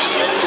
searching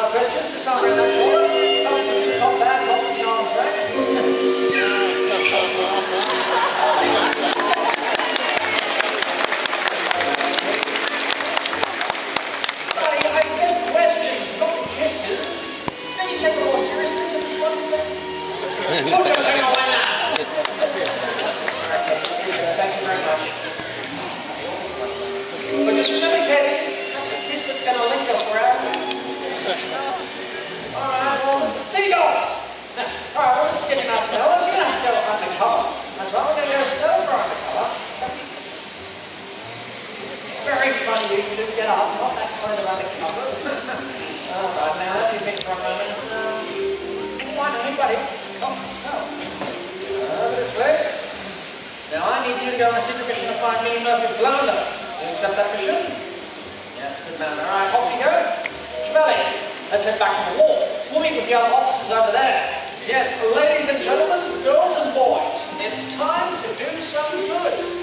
questions? Is somebody on YouTube. Get up. Oh, Not that kind of cover. All right, now let me for a moment. Uh, anybody. Come. Oh. This way. Now I need you to go on a to find of 5 million Murphy Blunder. Do you accept that mission? Yes, good man. All right, off you go. Trevelyan, let's head back to the wall. Meet with the other officers over there. Yes, ladies and gentlemen, girls and boys, it's time to do some good.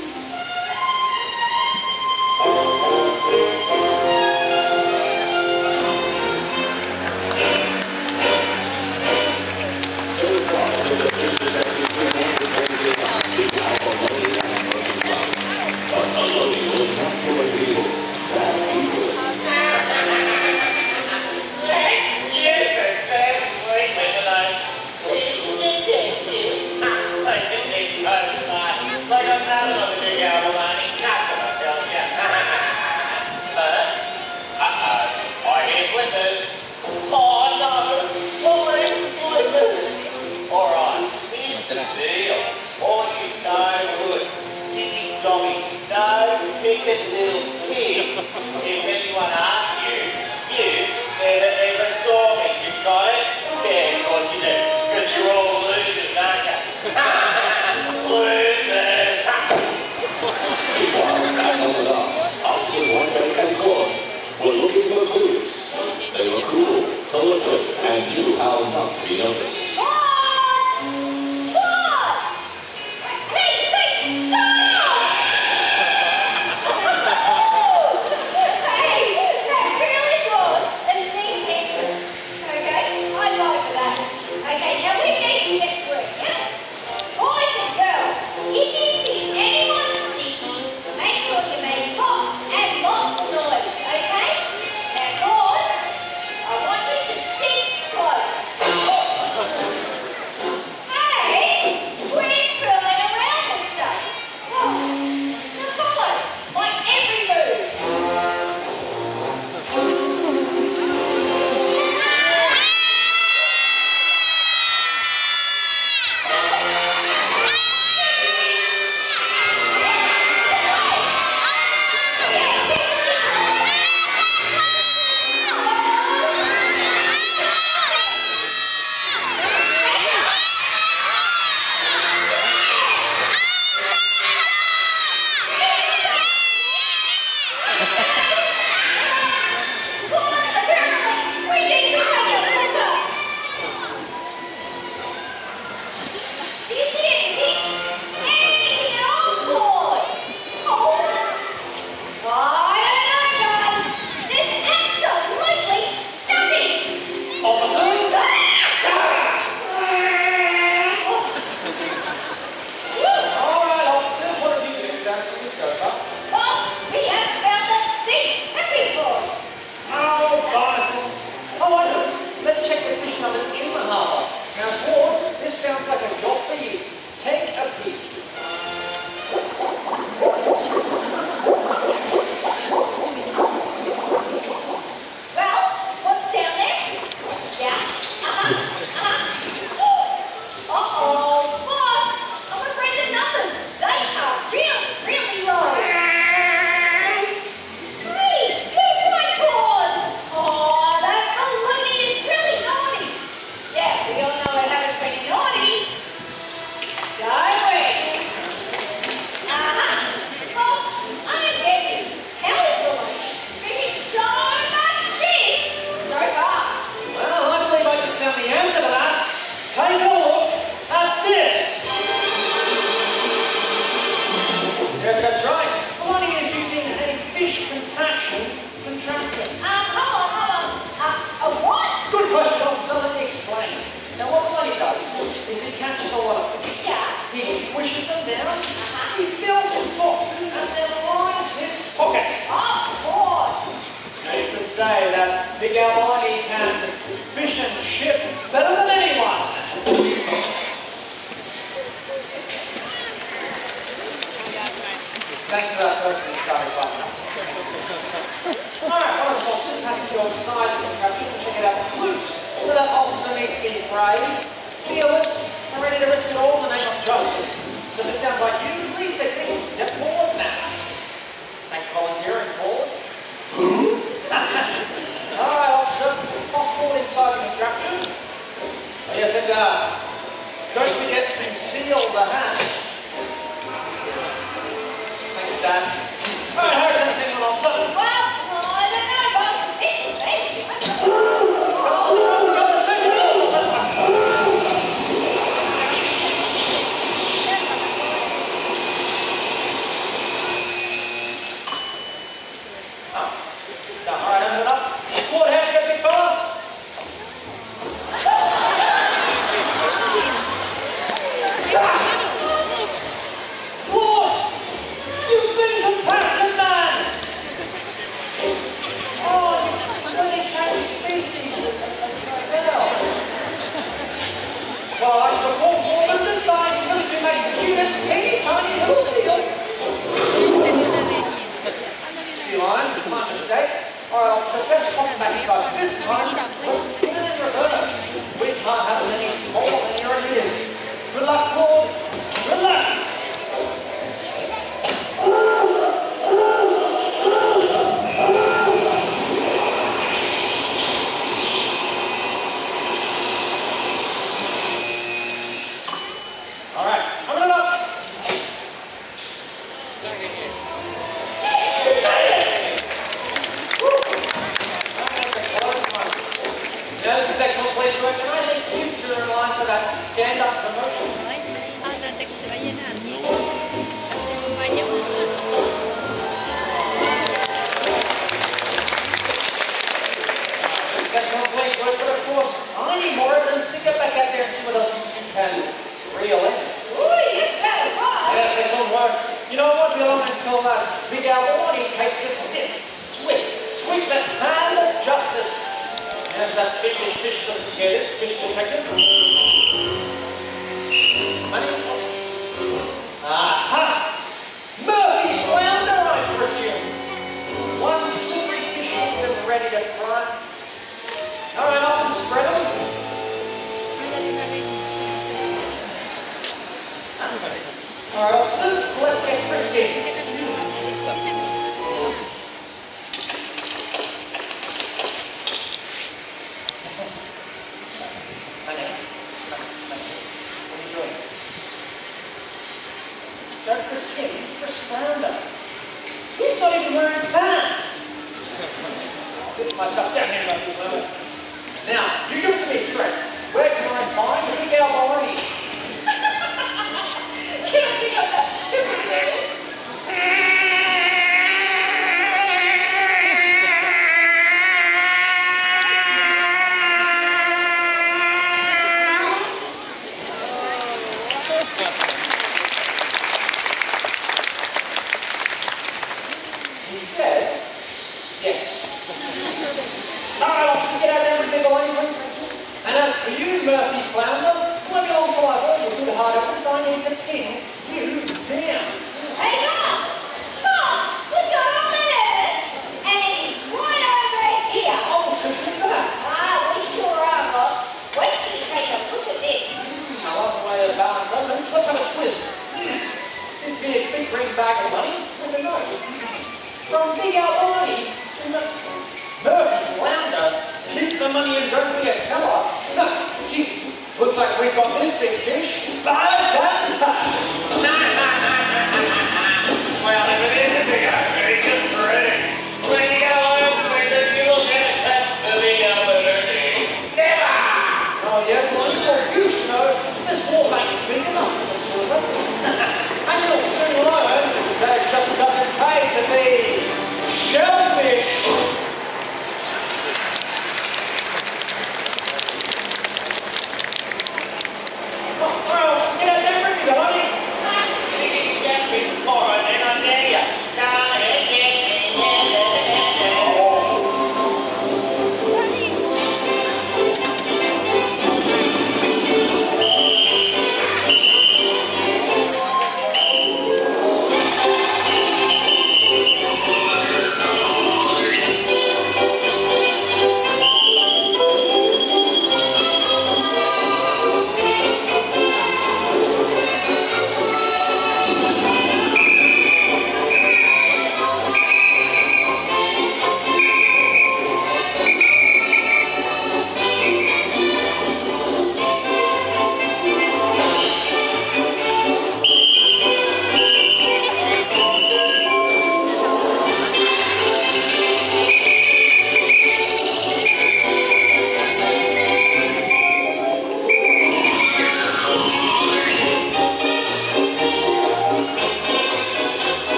Senhor. The Galvani and fish and ship better than anyone. Thanks to that person who's starting. Alright, one of the officers has to go inside the contraption and check it out. Loot! So that officer needs to be brave, fearless, and ready to risk it all in the name of justice. Does it sound like you? Please take things step forward now. Thank you, volunteer. All right, officer. Pop all inside the instructions. Yes, and does. Don't forget to seal the hatch. hand. Thanks, Dan. This is Yes, that fish fish yeah, fish. Money. Aha! Murphy's round I presume. One slippery fish and ready to fry. Alright, up and spread them. Alright officers, let's get Chris in. understand us. He's not even wearing pants. Myself down here Now, you give it to me straight. Where can I find Miguel Maloney?